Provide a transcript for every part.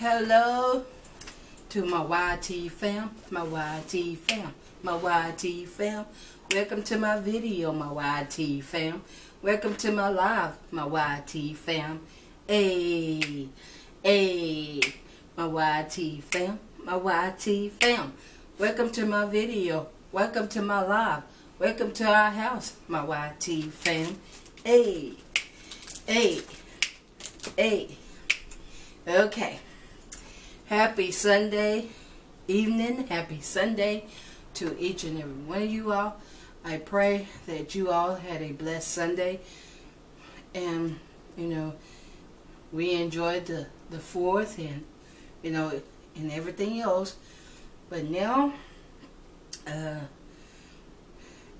Hello to my YT fam, my YT fam, my YT fam. Welcome to my video, my YT fam. Welcome to my live, my YT fam. Hey, hey, my YT fam, my YT fam. Welcome to my video. Welcome to my live. Welcome to our house, my YT fam. Hey, hey, hey. Okay. Happy Sunday evening. Happy Sunday to each and every one of you all. I pray that you all had a blessed Sunday. And, you know, we enjoyed the, the 4th and, you know, and everything else. But now, uh,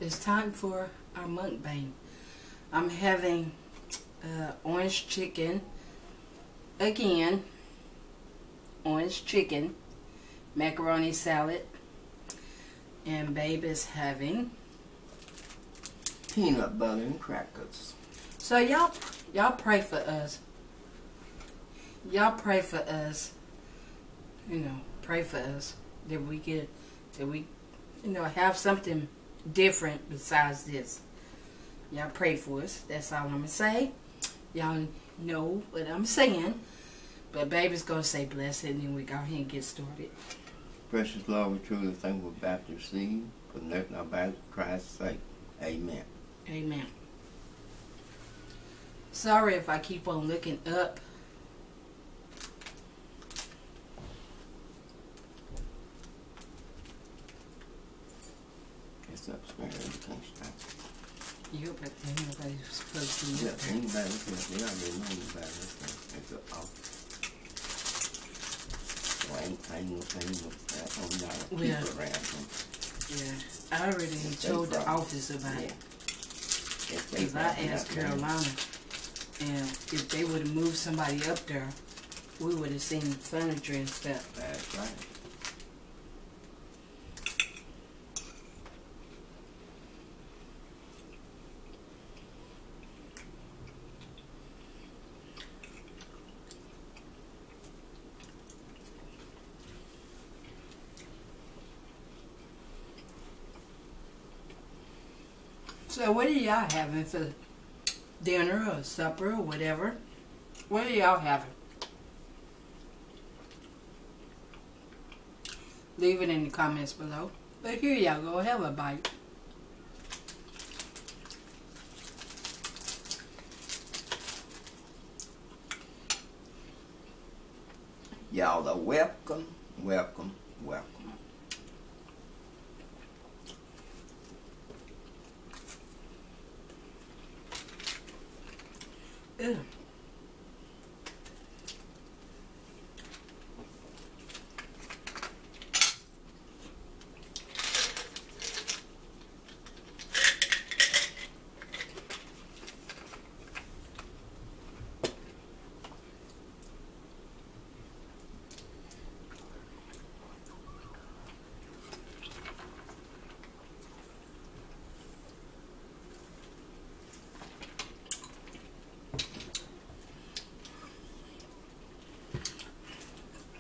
it's time for our monk mukbang. I'm having uh, orange chicken again orange chicken, macaroni salad, and baby's having peanut butter and crackers. So y'all y'all pray for us. Y'all pray for us. You know, pray for us that we get that we you know have something different besides this. Y'all pray for us. That's all I'm gonna say. Y'all know what I'm saying. But baby's going to say blessed and then we go ahead and get started. Precious Lord, we truly thankful about your seed for nothing about Christ's sake. Amen. Amen. Sorry if I keep on looking up. It's upstairs. You can't stop. You but nobody's supposed to Yeah, up there. anybody can. They already know anybody. It's the office. So I I gonna that on y'all Yeah. keep around them. Yeah, I already told the office about Yeah. it. If they Because I asked Carolina, and if they would have moved somebody up there, we would have seen furniture and stuff. That's right. So what are y'all having for dinner or supper or whatever? What are y'all having? Leave it in the comments below. But here y'all go, have a bite. Y'all are welcome, welcome, welcome. Ew.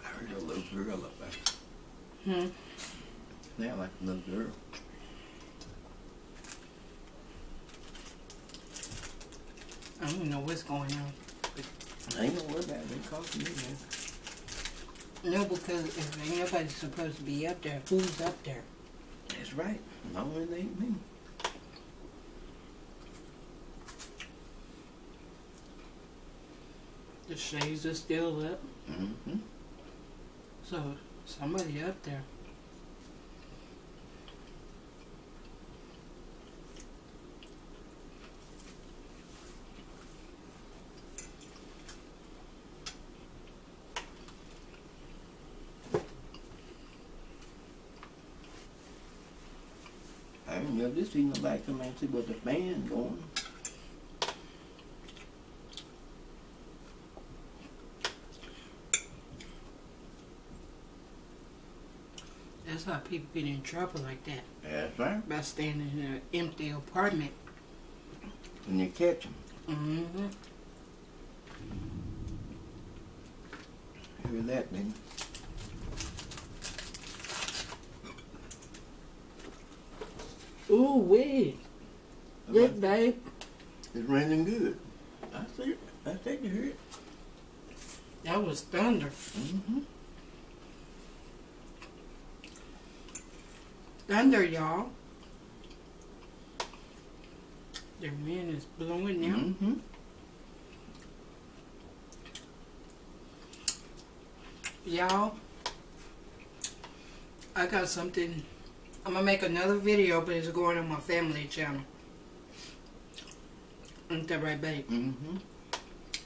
I heard a little girl up there. Hmm. Now like a little girl. I don't even know what's going on. I ain't gonna worry about it. They calling me now. No, because if ain't nobody supposed to be up there, who's up there? That's right. No, it ain't me. The shades are still up, Mm-hmm. so somebody up there. I never just seen nobody come out and see what the fan going. That's how people get in trouble like that. That's right. By standing in an empty apartment. When you catch them. Mm-hmm. Here that, man. Ooh wee. Good babe. It's raining good. I see it. I think you hear it. That was thunder. Mm-hmm. Thunder, y'all. The wind is blowing now. Mm-hmm. Y'all, I got something. I'm gonna make another video, but it's going on my family channel. Ain't that right, babe? Mm-hmm.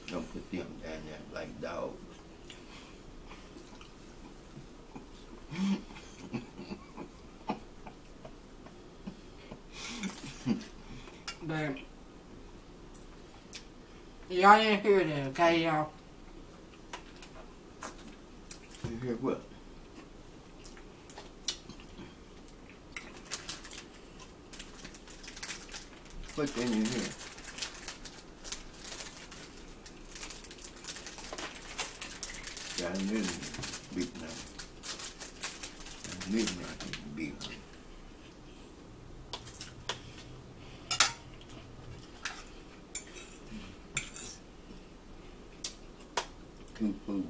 Don't put them down there like dogs. But y'all didn't hear that, okay, y'all? You hear what? What's in your ear? Got a new beat now. A new beat. Good food.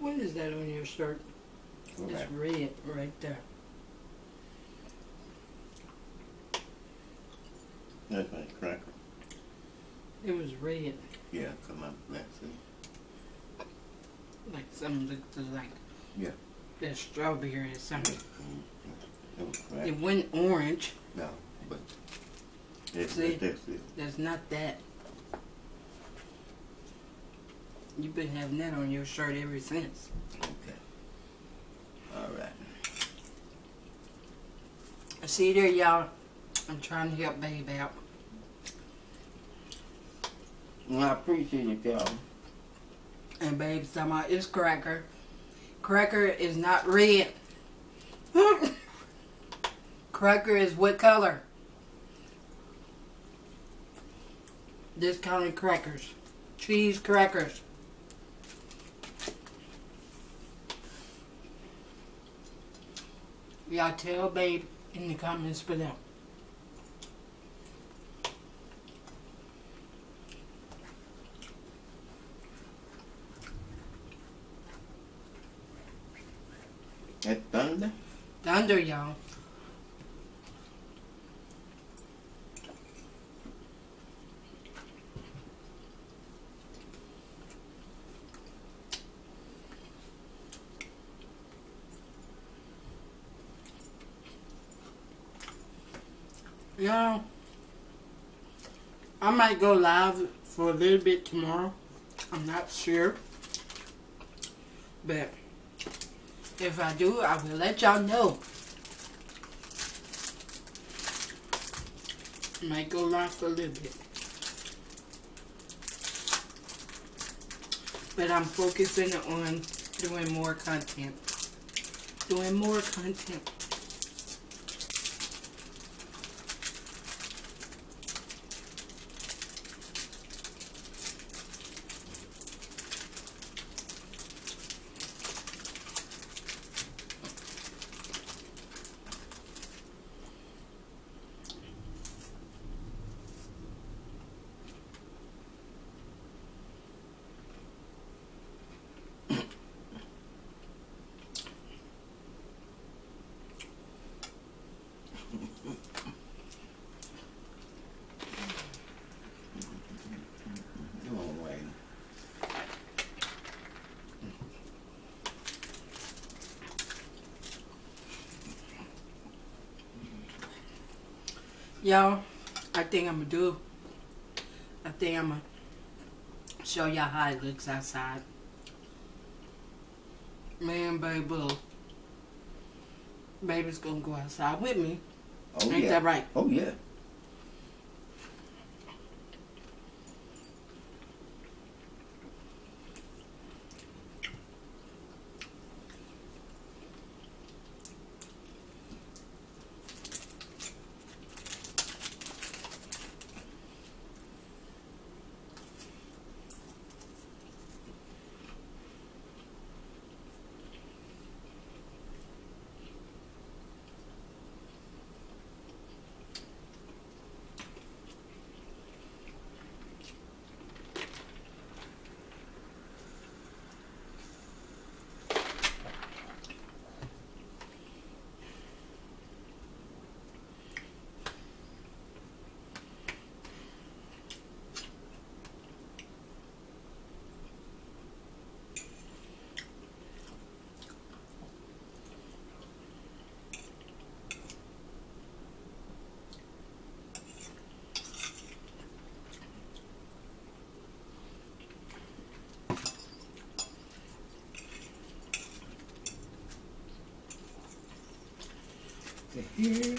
What is that on your shirt? Okay. It's red right there. That's my cracker. It was red, Yeah, come up. Let's see. like something looked like Yeah. that strawberry or something. It mm, was cracker. It went orange. No, but it's, See? that's it. That's not that. You've been having that on your shirt ever since. Mm. Okay. All right. See there, y'all. I'm trying to help Babe out. Well, I appreciate it, y'all. And Babe's talking about it's cracker. Cracker is not red. cracker is what color? Discounted crackers. Cheese crackers. Y'all tell Babe in the comments below. That thunder? Thunder, y'all. Y'all, I might go live for a little bit tomorrow. I'm not sure. But if I do, I will let y'all know. Might go live for a little bit. But I'm focusing on doing more content. Doing more content. Come on, Wayne. Y'all, I think I'm gonna do. I think I'm gonna show y'all how it looks outside. Man, baby, baby's gonna go outside with me. Oh Ain't yeah. that right? Oh yeah. So here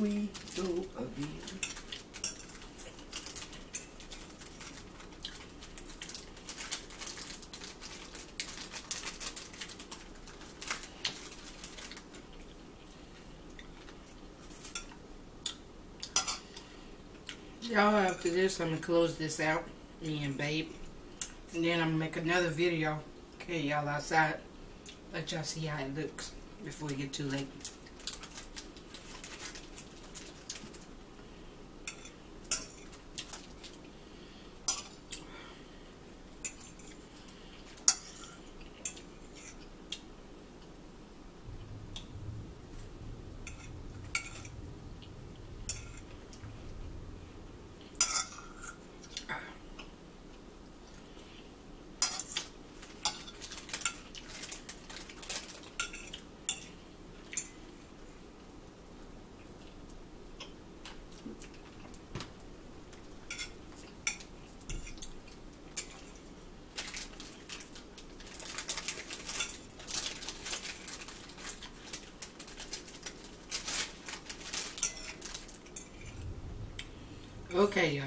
we go again. Y'all after this, I'm gonna close this out, me and Babe, and then I'm gonna make another video. Okay, y'all outside. Let y'all see how it looks before it get too late. Okay, y'all.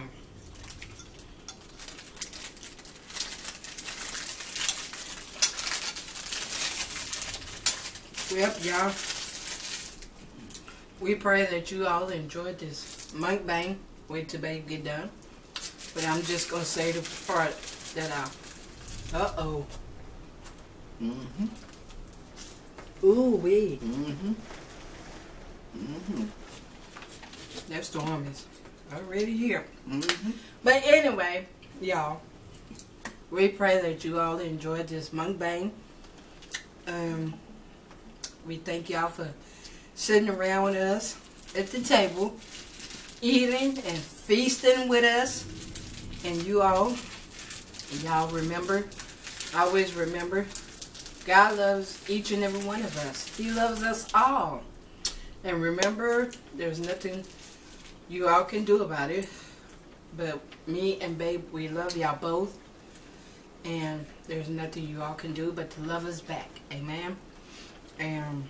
Yep, y'all. We pray that you all enjoyed this mukbang. Wait till babe get done. But I'm just gonna say the part that I. Uh oh. Mm-hmm. Ooh wee. Mm-hmm. Mm-hmm. That storm is already here. Mm-hmm. But anyway, y'all, we pray that you all enjoyed this mukbang. Um, we thank y'all for sitting around with us at the table, eating and feasting with us. And you all, y'all remember, always remember, God loves each and every one of us. He loves us all. And remember, there's nothing you all can do about it. But me and Babe, we love y'all both. And there's nothing you all can do but to love us back. Amen. And,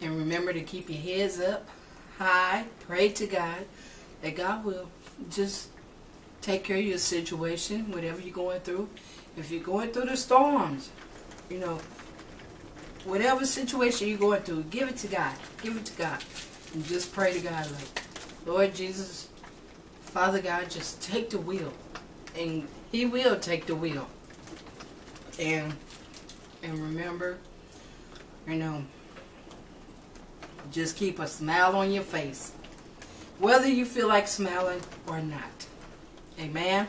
and remember to keep your heads up high. Pray to God that God will just take care of your situation, whatever you're going through. If you're going through the storms, you know, whatever situation you're going through, give it to God. Give it to God. And just pray to God like, Lord Jesus, Father God, just take the wheel. And he will take the wheel. And and remember, you know, just keep a smile on your face. Whether you feel like smiling or not. Amen.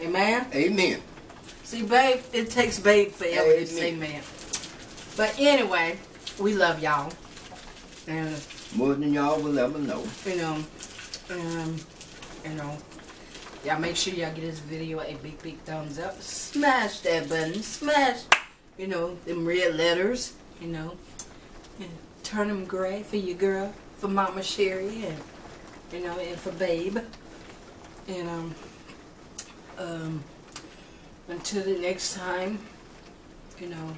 Amen. Amen. See, babe, it takes babe forever to say Amen. man. But anyway, we love y'all. And More than y'all will ever know. you know, um, you know, y'all make sure y'all get this video a big, big thumbs up. Smash that button. Smash, you know, them red letters, you know, and turn them gray for your girl, for Mama Cherrie, and, you know, and for Babe. And, um, um, until the next time, you know,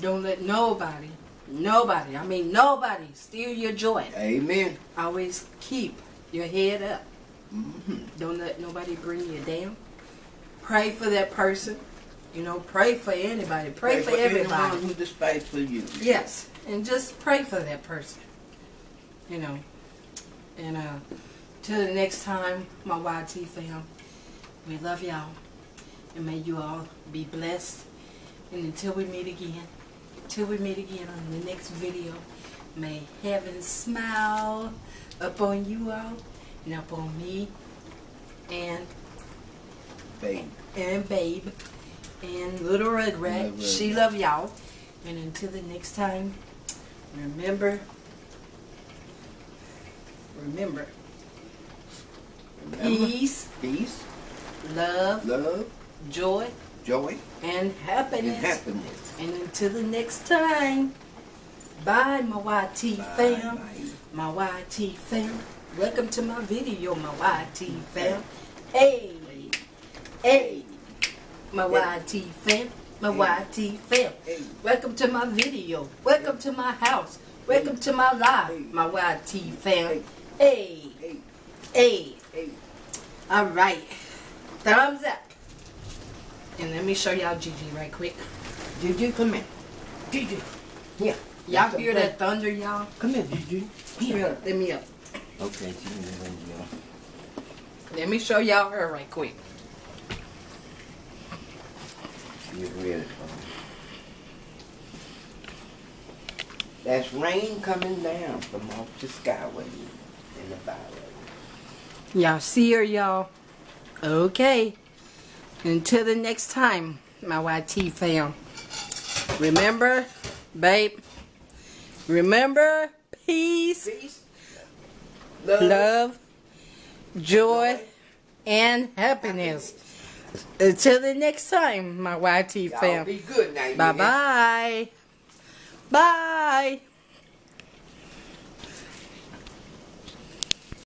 don't let nobody Nobody, I mean nobody, steal your joy. Amen. Always keep your head up. hmm Don't let nobody bring you down. Pray for that person. You know, pray for anybody. Pray, for, everybody. anyone who despiteful you. Yes, and just pray for that person. You know, and uh, till the next time, my YT fam, we love y'all, and may you all be blessed. And until we meet again, till we meet again on the next video, may heaven smile upon you all and upon me and Babe. and Babe and Little Rugrat. Little She love y'all. And until the next time, remember, remember, Remember? peace, Peace, love, love, joy, joy, and and happiness. happiness. And until the next time, bye, my YT fam. Bye-bye. My YT fam. Welcome to my video, my YT fam. Hey, hey, my YT fam. My YT fam. Hey. Welcome to my video. Welcome to my house. Welcome to my life, my YT fam. Hey. hey. All right. Thumbs up. And let me show y'all Gigi right quick. Gigi, come here. Gigi. Here. Y'all Got hear some that thunder, y'all? Come here, Gigi. Here, let me up. Okay, she can you. Let me show y'all her right quick. Get ready for That's rain coming down from off the skyway in the byway. Y'all see her, y'all? Okay. Until the next time, my YT fam. Remember, babe. Remember, peace, Peace, love, love, joy, and happiness. Until the next time, my YT fam. be good now. Bye bye. Bye.